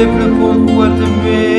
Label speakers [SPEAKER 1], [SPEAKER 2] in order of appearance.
[SPEAKER 1] sais plus pourquoi t'aimer.